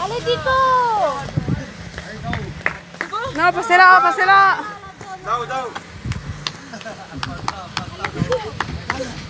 Ale Dito! No, pasela, pasela!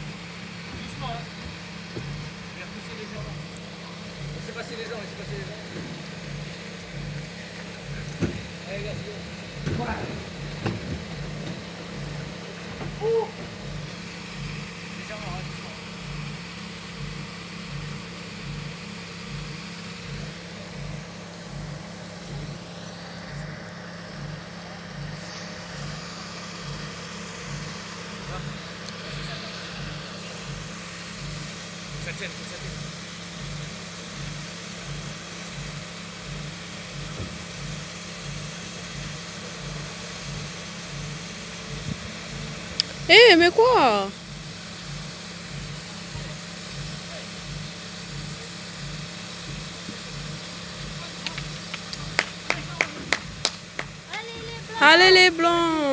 Gracias. Eh, mais quoi Allez les blancs